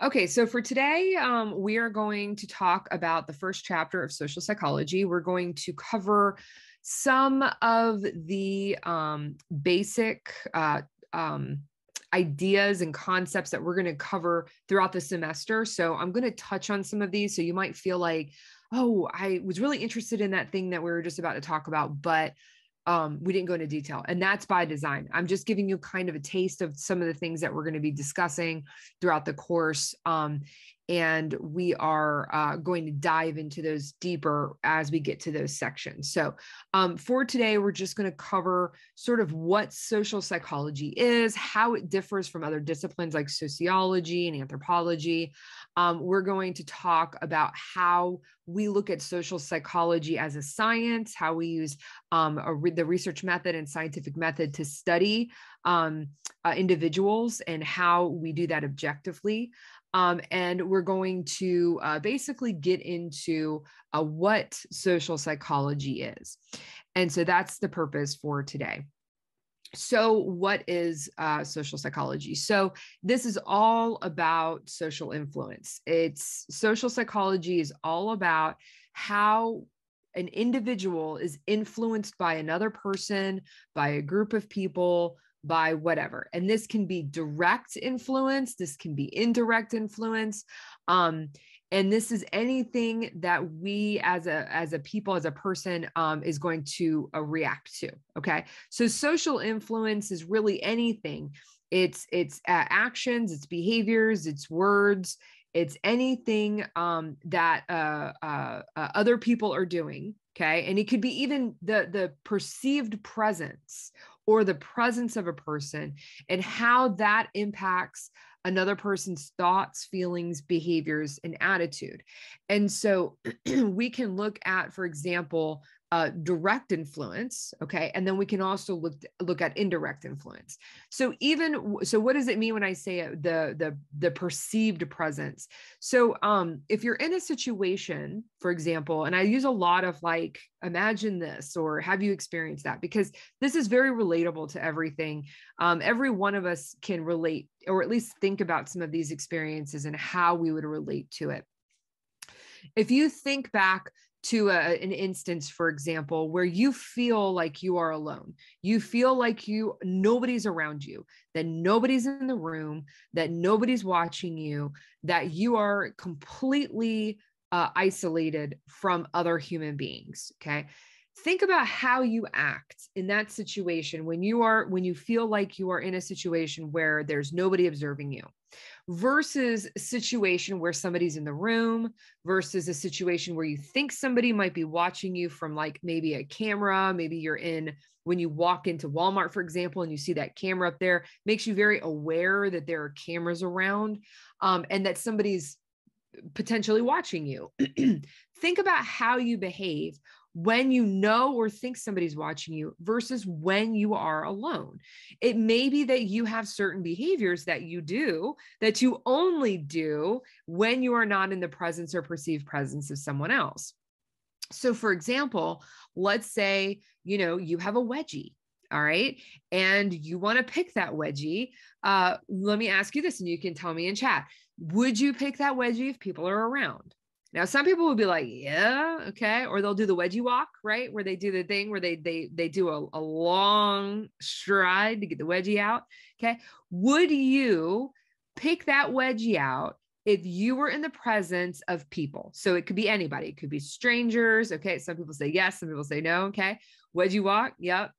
Okay, so for today, um, we are going to talk about the first chapter of social psychology. We're going to cover some of the um, basic uh, um, ideas and concepts that we're going to cover throughout the semester. So I'm going to touch on some of these. So you might feel like, oh, I was really interested in that thing that we were just about to talk about, but um, we didn't go into detail and that's by design. I'm just giving you kind of a taste of some of the things that we're going to be discussing throughout the course um, and we are uh, going to dive into those deeper as we get to those sections. So, um, for today, we're just going to cover sort of what social psychology is, how it differs from other disciplines like sociology and anthropology. Um, we're going to talk about how we look at social psychology as a science, how we use um, re- the research method and scientific method to study um, uh, individuals and how we do that objectively. Um, and we're going to uh, basically get into uh, what social psychology is. And so that's the purpose for today. So, what is uh, social psychology? So, this is all about social influence. It's social psychology is all about how an individual is influenced by another person, by a group of people, by whatever. And this can be direct influence, this can be indirect influence. Um, and this is anything that we as a as a people as a person um, is going to uh, react to okay so social influence is really anything it's it's uh, actions it's behaviors it's words it's anything um, that uh, uh, uh other people are doing okay and it could be even the the perceived presence or the presence of a person and how that impacts another person's thoughts, feelings, behaviors, and attitude. And so we can look at, for example, uh, direct influence okay? And then we can also look look at indirect influence. So even so what does it mean when i say the the the perceived presence? So um if you're in a situation for example and i use a lot of like imagine this or have you experienced that? Because this is very relatable to everything. Um, every one of us can relate or at least think about some of these experiences and how we would relate to it. If you think back to a, an instance for example where you feel like you are alone. You feel like you nobody's around you that nobody's in the room that nobody's watching you that you are completely uh, isolated from other human beings okay? Think about how you act in that situation when you are when you feel like you are in a situation where there's nobody observing you versus a situation where somebody's in the room versus a situation where you think somebody might be watching you from like maybe a camera maybe you're in when you walk into Walmart for example and you see that camera up there makes you very aware that there are cameras around um, and that somebody's potentially watching you. Think about how you behave when you know or think somebody's watching you versus when you are alone. It may be that you have certain behaviors that you do that you only do when you are not in the presence or perceived presence of someone else. So, for example, let's say, you know, you have a wedgie all right and you want to pick that wedgie uh, let me ask you this and you can tell me in chat would you pick that wedgie if people are around now, some people will be like, yeah, okay, or they'll do the wedgie walk, right, where they do the thing where they they they do a, a long stride to get the wedgie out. Okay, would you pick that wedgie out if you were in the presence of people? So it could be anybody, it could be strangers. Okay, some people say yes, some people say no. Okay, wedgie walk, yep.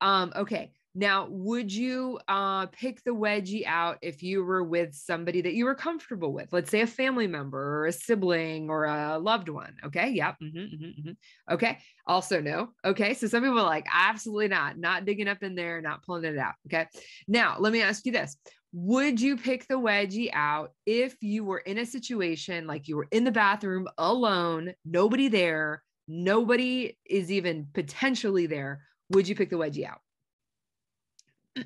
Um, okay, now, would you uh, pick the wedgie out if you were with somebody that you were comfortable with? Let's say a family member or a sibling or a loved one. Okay. Yep. Mm-hmm, mm-hmm, mm-hmm. Okay. Also, no. Okay. So some people are like, absolutely not, not digging up in there, not pulling it out. Okay. Now, let me ask you this Would you pick the wedgie out if you were in a situation like you were in the bathroom alone, nobody there, nobody is even potentially there? Would you pick the wedgie out?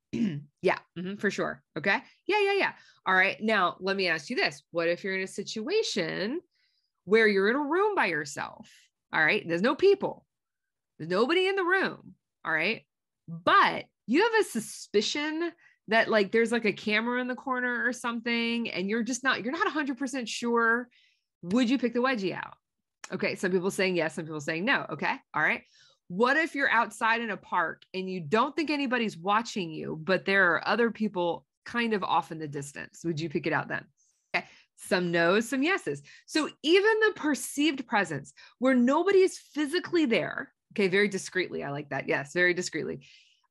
yeah, mm-hmm, for sure. Okay. Yeah, yeah, yeah. All right. Now, let me ask you this What if you're in a situation where you're in a room by yourself? All right. There's no people, there's nobody in the room. All right. But you have a suspicion that like there's like a camera in the corner or something and you're just not you're not 100% sure would you pick the wedgie out okay some people saying yes some people saying no okay all right what if you're outside in a park and you don't think anybody's watching you but there are other people kind of off in the distance? Would you pick it out then? Okay some no's some yeses. So even the perceived presence where nobody is physically there okay very discreetly i like that yes very discreetly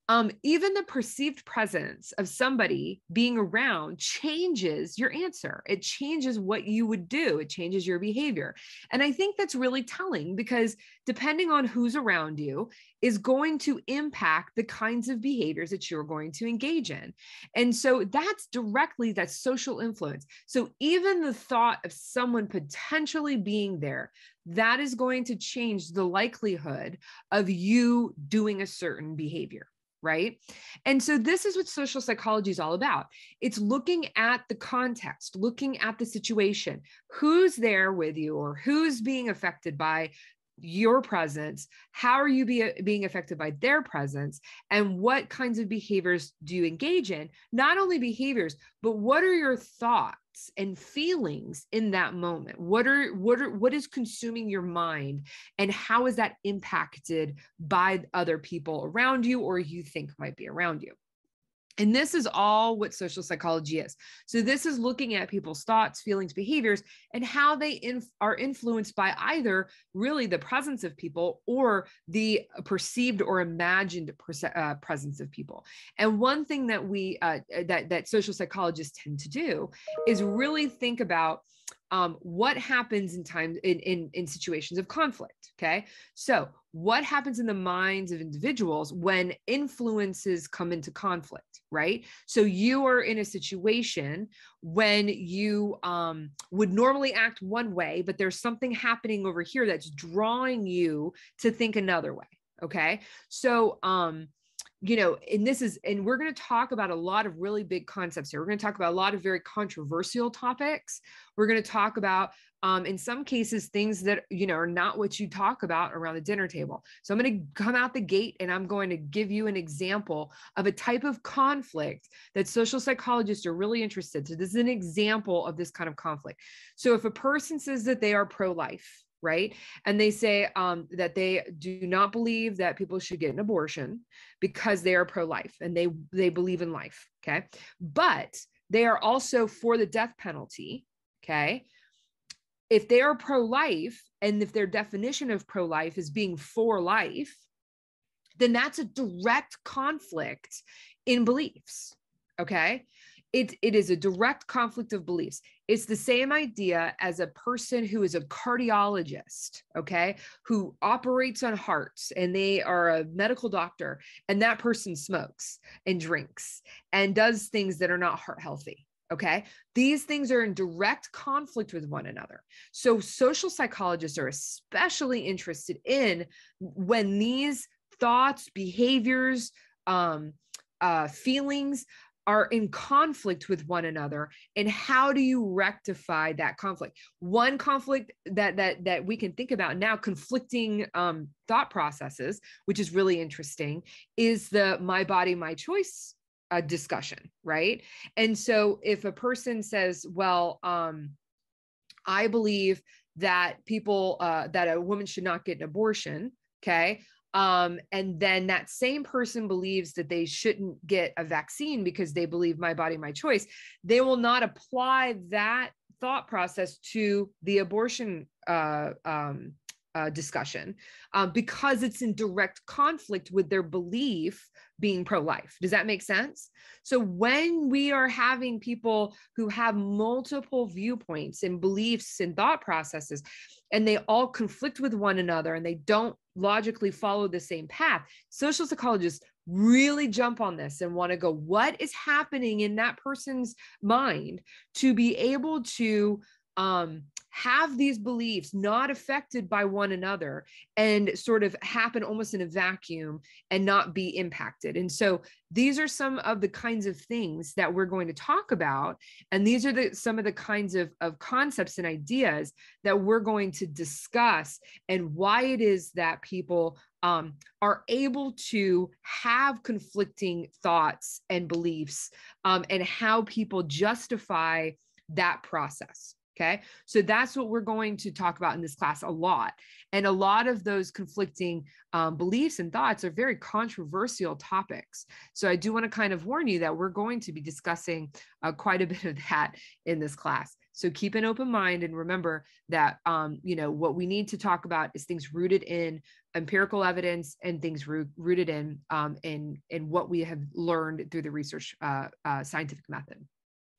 um, even the perceived presence of somebody being around changes your answer. It changes what you would do, it changes your behavior. And I think that's really telling because depending on who's around you is going to impact the kinds of behaviors that you're going to engage in. And so that's directly that social influence. So even the thought of someone potentially being there, that is going to change the likelihood of you doing a certain behavior right? And so this is what social psychology is all about. It's looking at the context, looking at the situation, who's there with you or who's being affected by your presence how are you be, being affected by their presence and what kinds of behaviors do you engage in? Not only behaviors but what are your thoughts and feelings in that moment? What are what are what is consuming your mind and how is that impacted by other people around you or you think might be around you and this is all what social psychology is. So, this is looking at people's thoughts, feelings, behaviors, and how they inf- are influenced by either really the presence of people or the perceived or imagined perce- uh, presence of people. And one thing that we uh, that that social psychologists tend to do is really think about um, what happens in times in, in in situations of conflict okay? So what happens in the minds of individuals when influences come into conflict right? So you are in a situation when you um, would normally act one way but there's something happening over here that's drawing you to think another way okay? So um you know, and this is, and we're going to talk about a lot of really big concepts here. We're going to talk about a lot of very controversial topics. We're going to talk about, um, in some cases, things that, you know, are not what you talk about around the dinner table. So I'm going to come out the gate and I'm going to give you an example of a type of conflict that social psychologists are really interested. So this is an example of this kind of conflict. So if a person says that they are pro life, right? And they say um, that they do not believe that people should get an abortion because they are pro-life and they they believe in life. Okay, but they are also for the death penalty. Okay, if they are pro-life and if their definition of pro-life is being for life, then that's a direct conflict in beliefs. Okay it, it is a direct conflict of beliefs. It's the same idea as a person who is a cardiologist, okay, who operates on hearts and they are a medical doctor, and that person smokes and drinks and does things that are not heart healthy. Okay. These things are in direct conflict with one another. So, social psychologists are especially interested in when these thoughts, behaviors, um, uh, feelings are in conflict with one another and how do you rectify that conflict? One conflict that that that we can think about now conflicting um, thought processes which is really interesting is the my body my choice uh, discussion right? And so if a person says well um, i believe that people uh, that a woman should not get an abortion okay um, and then that same person believes that they shouldn't get a vaccine because they believe my body, my choice. They will not apply that thought process to the abortion uh, um, uh, discussion um, because it's in direct conflict with their belief being pro life. Does that make sense? So, when we are having people who have multiple viewpoints and beliefs and thought processes, and they all conflict with one another and they don't logically follow the same path. Social psychologists really jump on this and want to go, what is happening in that person's mind to be able to um, have these beliefs not affected by one another and sort of happen almost in a vacuum and not be impacted. And so these are some of the kinds of things that we're going to talk about. And these are the some of the kinds of, of concepts and ideas that we're going to discuss and why it is that people um, are able to have conflicting thoughts and beliefs um, and how people justify that process. Okay. So that's what we're going to talk about in this class a lot. And a lot of those conflicting um, beliefs and thoughts are very controversial topics. So I do want to kind of warn you that we're going to be discussing uh, quite a bit of that in this class. So keep an open mind and remember that, um, you know, what we need to talk about is things rooted in empirical evidence and things root, rooted in, um, in, in what we have learned through the research uh, uh, scientific method.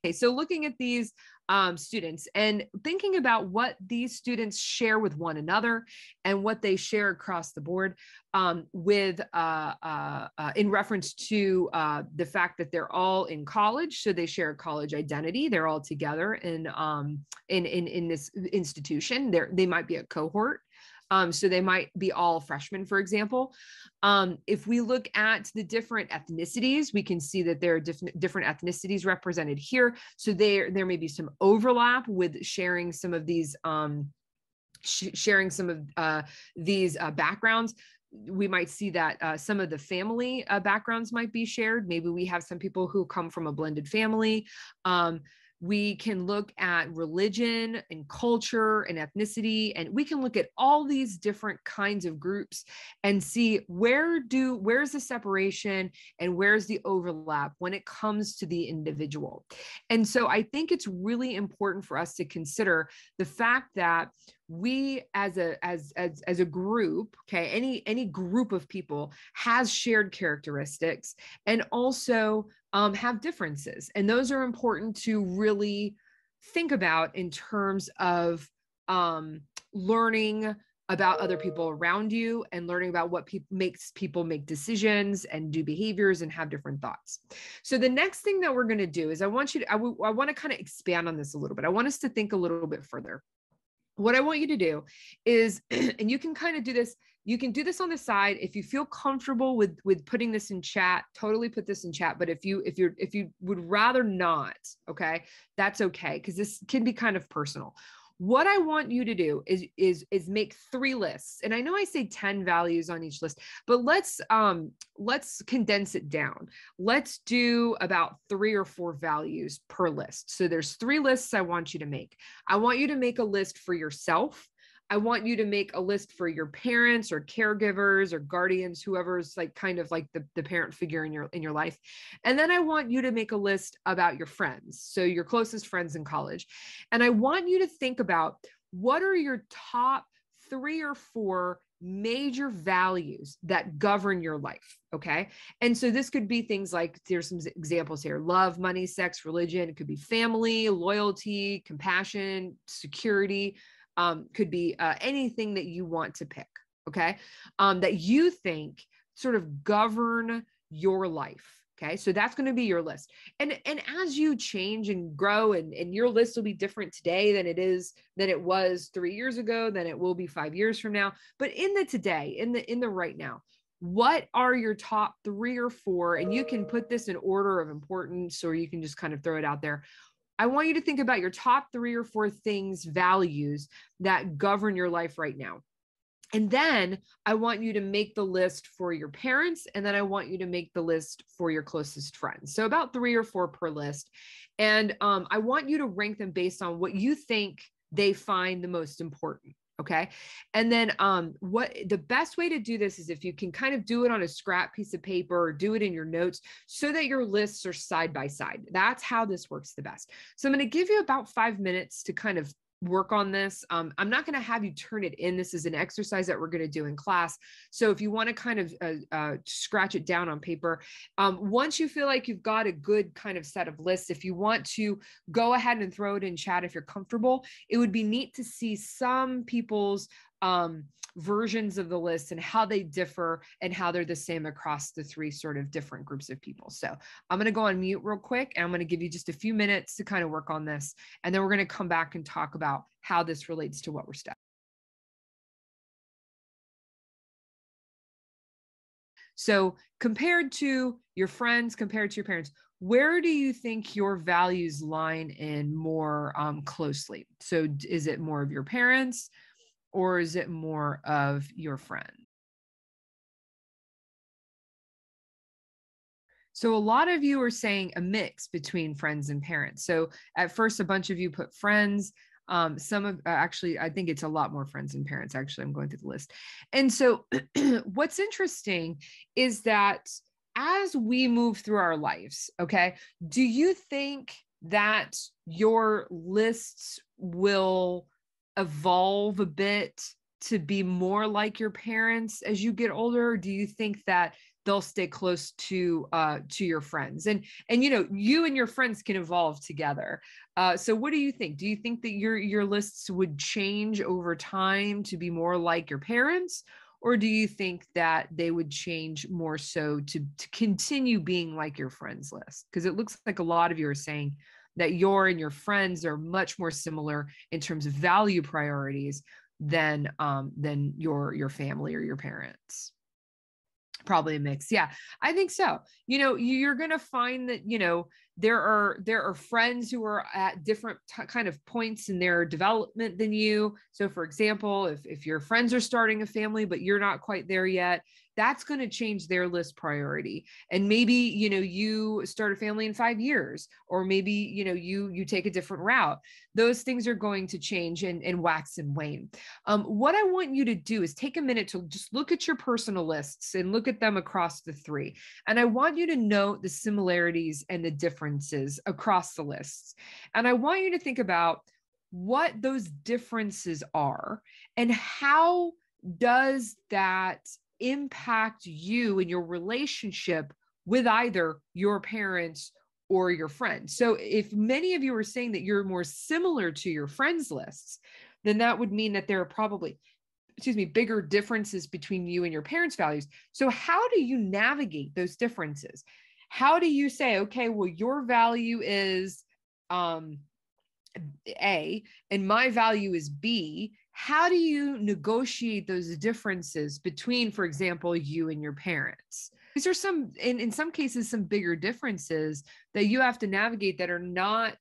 Okay, so looking at these um, students and thinking about what these students share with one another and what they share across the board um, with uh, uh, uh, in reference to uh, the fact that they're all in college so they share a college identity they're all together in um, in, in in this institution they they might be a cohort um, so they might be all freshmen, for example. Um, if we look at the different ethnicities, we can see that there are different different ethnicities represented here. So there there may be some overlap with sharing some of these um, sh- sharing some of uh, these uh, backgrounds we might see that uh, some of the family uh, backgrounds might be shared. Maybe we have some people who come from a blended family. Um, we can look at religion and culture and ethnicity and we can look at all these different kinds of groups and see where do where's the separation and where's the overlap when it comes to the individual. And so i think it's really important for us to consider the fact that we as a as as as a group okay any any group of people has shared characteristics and also um, have differences and those are important to really think about in terms of um, learning about other people around you and learning about what pe- makes people make decisions and do behaviors and have different thoughts. So the next thing that we're going to do is I want you to I, w- I want to kind of expand on this a little bit. I want us to think a little bit further what I want you to do is, and you can kind of do this, you can do this on the side if you feel comfortable with with putting this in chat, totally put this in chat. But if you if you're if you would rather not, okay, that's okay because this can be kind of personal what i want you to do is is is make three lists and i know i say 10 values on each list but let's um let's condense it down. Let's do about three or four values per list. So there's three lists i want you to make. I want you to make a list for yourself I want you to make a list for your parents or caregivers or guardians, whoever's like kind of like the, the parent figure in your in your life. And then I want you to make a list about your friends. So your closest friends in college. And I want you to think about what are your top three or four major values that govern your life. Okay. And so this could be things like there's some examples here love, money, sex, religion. It could be family, loyalty, compassion, security, um, could be uh, anything that you want to pick okay? Um, that you think sort of govern your life okay? So that's going to be your list. And and as you change and grow and and your list will be different today than it is than it was three years ago than it will be five years from now. But in the today in the in the right now what are your top three or four? And you can put this in order of importance or you can just kind of throw it out there I want you to think about your top three or four things, values that govern your life right now. And then I want you to make the list for your parents. And then I want you to make the list for your closest friends. So about three or four per list. And um, I want you to rank them based on what you think they find the most important okay? And then um what the best way to do this is if you can kind of do it on a scrap piece of paper or do it in your notes so that your lists are side by side. That's how this works the best. So i'm going to give you about five minutes to kind of work on this. Um, I'm not going to have you turn it in. This is an exercise that we're going to do in class. So if you want to kind of uh, uh, scratch it down on paper, um, once you feel like you've got a good kind of set of lists, if you want to go ahead and throw it in chat if you're comfortable, it would be neat to see some people's um, versions of the list and how they differ and how they're the same across the three sort of different groups of people. So I'm going to go on mute real quick and I'm going to give you just a few minutes to kind of work on this. And then we're going to come back and talk about how this relates to what we're studying. So, compared to your friends, compared to your parents, where do you think your values line in more um, closely? So, is it more of your parents or is it more of your friend? So, a lot of you are saying a mix between friends and parents. So, at first, a bunch of you put friends, um, some of uh, actually i think it's a lot more friends and parents actually i'm going through the list and so what's interesting is that as we move through our lives okay do you think that your lists will evolve a bit to be more like your parents as you get older do you think that they'll stay close to uh to your friends? And and you know you and your friends can evolve together. Uh so what do you think? Do you think that your your lists would change over time to be more like your parents? Or do you think that they would change more so to to continue being like your friends list? Because it looks like a lot of you are saying that your and your friends are much more similar in terms of value priorities than um than your your family or your parents. Probably a mix. Yeah i think so. You know you're to find that you know there are there are friends who are at different t- kind of points in their development than you. So for example if if your friends are starting a family but you're not quite there yet that's going to change their list priority. And maybe you know you start a family in 5 years or maybe you know you you take a different route. Those things are going to change and, and wax and wane. Um, what i want you to do is take a minute to just look at your personal lists and look at them across the three. And i want you to note the similarities and the differences across the lists and i want you to think about what those differences are and how does that impact you and your relationship with either your parents or your friends. So if many of you are saying that you're more similar to your friends lists, then that would mean that there are probably excuse me bigger differences between you and your parents values. So how do you navigate those differences? How do you say okay, well your value is um a and my value is B, how do you negotiate those differences between, for example, you and your parents? These are some, in, in some cases, some bigger differences that you have to navigate that are not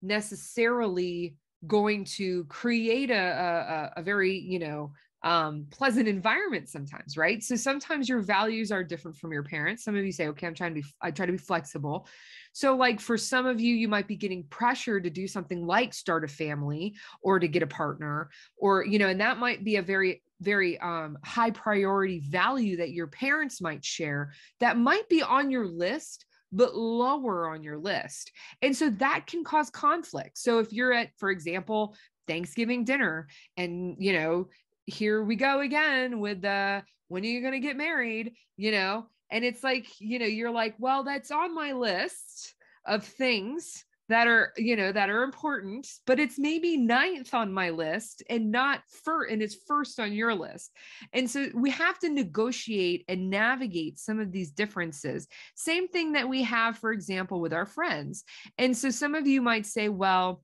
necessarily going to create a, a, a very, you know, um, pleasant environment sometimes, right? So sometimes your values are different from your parents. Some of you say, okay, I'm trying to be, I try to be flexible. So, like for some of you, you might be getting pressure to do something like start a family or to get a partner, or, you know, and that might be a very, very um, high priority value that your parents might share that might be on your list but lower on your list. And so that can cause conflict. So if you're at, for example, Thanksgiving dinner and you know here we go again with the when are you going to get married? you know? And it's like you know you're like well that's on my list of things that are you know that are important but it's maybe ninth on my list and not for and it's first on your list. And so we have to negotiate and navigate some of these differences. Same thing that we have for example with our friends. And so some of you might say well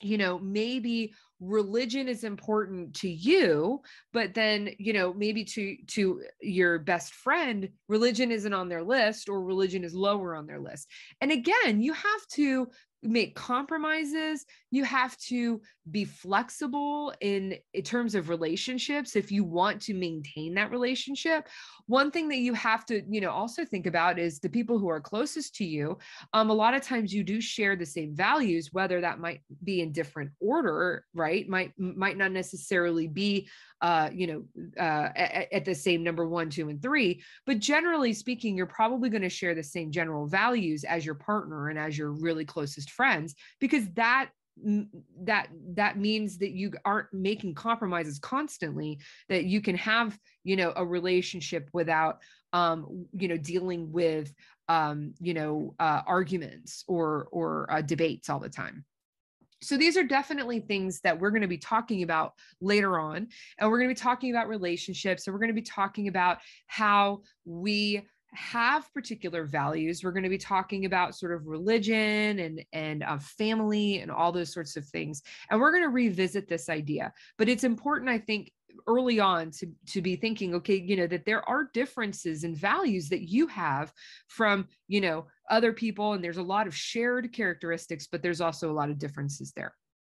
you know maybe religion is important to you but then you know maybe to to your best friend religion isn't on their list or religion is lower on their list. And again you have to make compromises you have to be flexible in, in terms of relationships if you want to maintain that relationship. One thing that you have to you know also think about is the people who are closest to you. Um, a lot of times you do share the same values whether that might be in different order right? Might might not necessarily be uh, you know, uh, at, at, the same number one, two, and three. But generally speaking, you're probably going to share the same general values as your partner and as your really closest friends, because that that that means that you aren't making compromises constantly that you can have you know a relationship without um you know dealing with um you know uh arguments or or uh, debates all the time so these are definitely things that we're going to be talking about later on and we're going to be talking about relationships and we're going to be talking about how we have particular values. We're going to be talking about sort of religion and and uh, family and all those sorts of things and we're going to revisit this idea. But it's important i think early on to to be thinking okay you know that there are differences in values that you have from you know other people and there's a lot of shared characteristics but there's also a lot of differences there